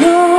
know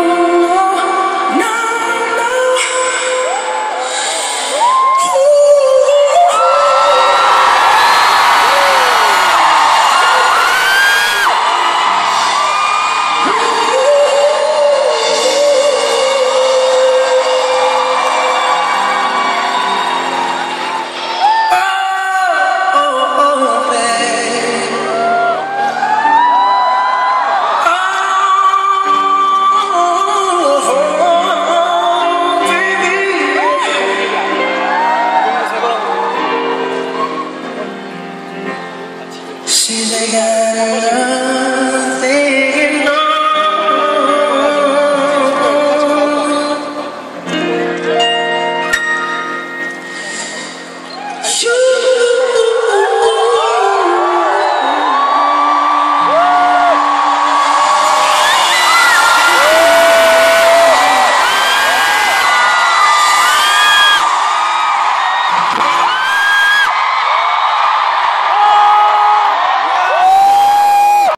yeah.